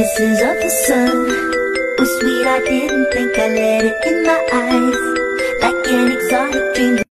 kisses of the sun. Was sweet, I didn't think I let it in my eyes. Like an exotic dream.